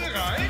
Bereit?